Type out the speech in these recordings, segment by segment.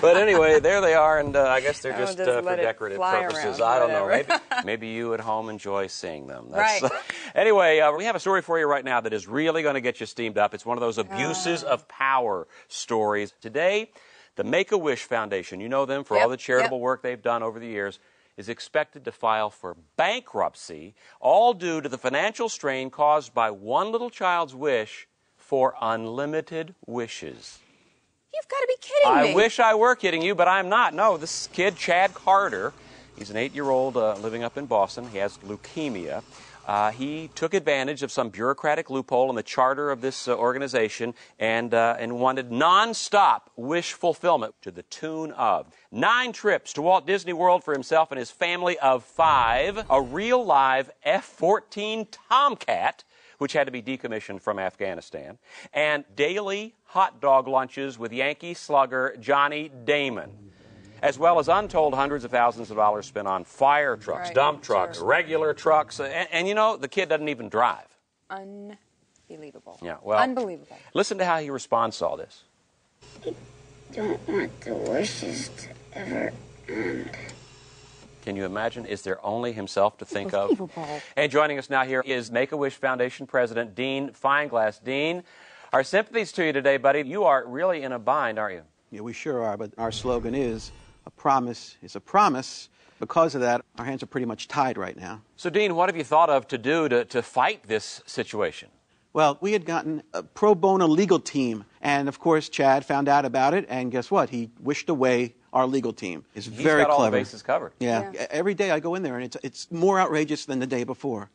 but anyway, there they are, and uh, I guess they're just, just uh, for decorative purposes. I don't know. Maybe, maybe you at home enjoy seeing them. Right. anyway, uh, we have a story for you right now that is really going to get you steamed up. It's one of those abuses Ah. of power stories. Today, the Make a Wish Foundation, you know them for all the charitable yep. work they've done over the years, is expected to file for bankruptcy, all due to the financial strain caused by one little child's wish for unlimited wishes. You've got to be kidding I me. wish I were kidding you, but I'm not. No, this kid, Chad Carter, he's an eight year old uh, living up in Boston. He has leukemia. Uh, he took advantage of some bureaucratic loophole in the charter of this uh, organization and, uh, and wanted nonstop wish fulfillment to the tune of nine trips to Walt Disney World for himself and his family of five, a real live F 14 Tomcat which had to be decommissioned from Afghanistan, and daily hot dog lunches with Yankee slugger Johnny Damon, as well as untold hundreds of thousands of dollars spent on fire trucks, Right, dump trucks, sure. regular trucks, and, and you know, the kid doesn't even drive. Unbelievable. Yeah, well, Unbelievable. Listen to how he responds to all this. don't want the wishes to ever end. Can you imagine? Is there only himself to think of? Unbelievable. And joining us now here is Make a Wish Foundation President Dean Fineglass. Dean, our sympathies to you today, buddy. You are really in a bind, aren't you? Yeah, we sure are, but our slogan is a promise is a promise. Because of that, our hands are pretty much tied right now. So, Dean, what have you thought of to do to, to fight this situation? Well, we had gotten a pro bono legal team, and of course, Chad found out about it, and guess what? He wished away our legal team. It's He's very got all the clever. bases covered. Yeah. Yeah. every day I go in there, and it's, it's more outrageous than the day before.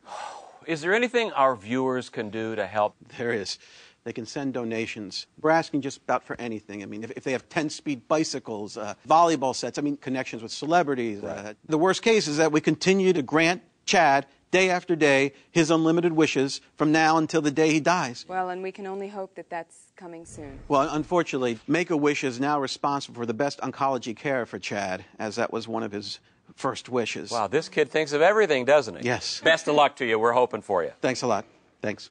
Is there anything our viewers can do to help? There is. They can send donations. We're asking just about for anything. I mean, if, if they have 10 speed bicycles, uh, volleyball sets, I mean, connections with celebrities. Uh, the worst case is that we continue to grant Chad, day after day, his unlimited wishes from now until the day he dies. Well, and we can only hope that that's coming soon. Well, unfortunately, Make a Wish is now responsible for the best oncology care for Chad, as that was one of his first wishes. Wow, this kid thinks of everything, doesn't he? Yes. Best of luck to you. We're hoping for you. Thanks a lot. Thanks.